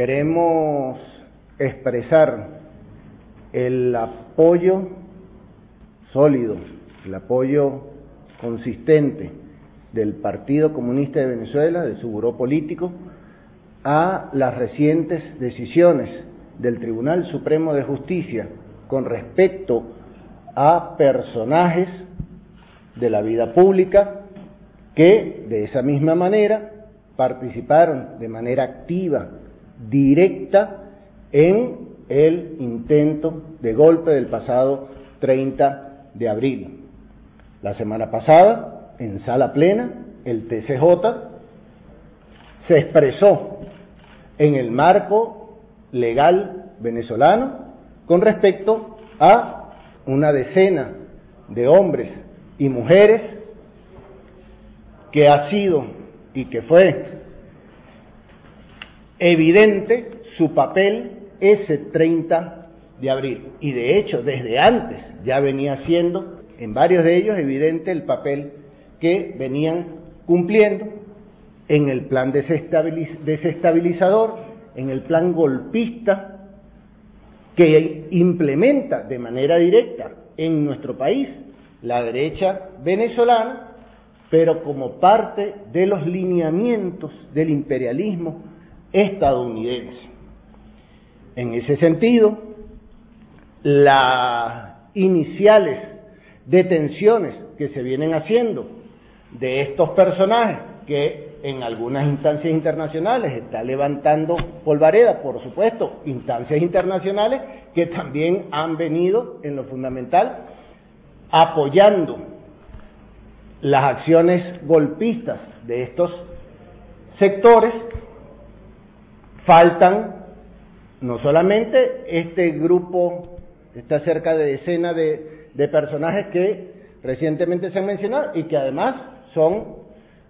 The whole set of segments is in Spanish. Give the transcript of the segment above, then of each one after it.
queremos expresar el apoyo sólido, el apoyo consistente del Partido Comunista de Venezuela, de su buró político, a las recientes decisiones del Tribunal Supremo de Justicia con respecto a personajes de la vida pública que de esa misma manera participaron de manera activa, directa, en el intento de golpe del pasado 30 de abril. La semana pasada, en sala plena, el TCJ se expresó en el marco legal venezolano con respecto a una decena de hombres y mujeres que ha sido y que fue evidente su papel ese 30 de abril. Y de hecho, desde antes ya venía siendo, en varios de ellos, evidente el papel que venían cumpliendo en el plan desestabilizador, en el plan golpista, que implementa de manera directa en nuestro país la derecha venezolana, pero como parte de los lineamientos del imperialismo estadounidense. En ese sentido, las iniciales detenciones que se vienen haciendo de estos personajes que en algunas instancias internacionales está levantando polvareda, por supuesto, instancias internacionales que también han venido en lo fundamental apoyando las acciones golpistas de estos sectores, faltan no solamente este grupo, está cerca de decenas de, personajes que recientemente se han mencionado y que además son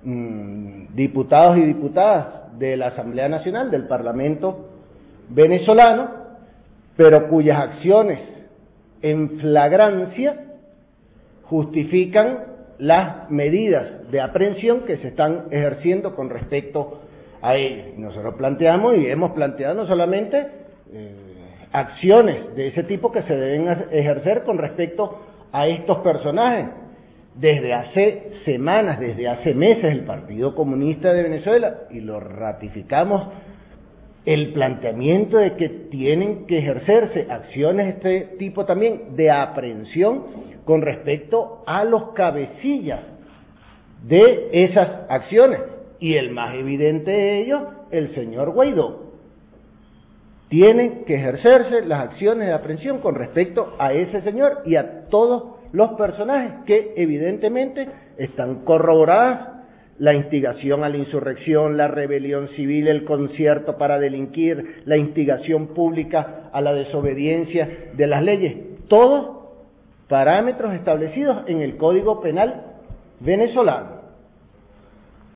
mm, diputados y diputadas de la Asamblea Nacional, del Parlamento venezolano, pero cuyas acciones en flagrancia justifican las medidas de aprehensión que se están ejerciendo con respecto a ellos. nosotros planteamos y hemos planteado no solamente eh, acciones de ese tipo que se deben ejercer con respecto a estos personajes. Desde hace semanas, desde hace meses, el Partido Comunista de Venezuela, y lo ratificamos, el planteamiento de que tienen que ejercerse acciones de este tipo también de aprehensión con respecto a los cabecillas de esas acciones. Y el más evidente de ellos, el señor Guaidó. Tienen que ejercerse las acciones de aprehensión con respecto a ese señor y a todos los personajes que evidentemente están corroboradas. La instigación a la insurrección, la rebelión civil, el concierto para delinquir, la instigación pública a la desobediencia de las leyes, todos parámetros establecidos en el Código Penal venezolano.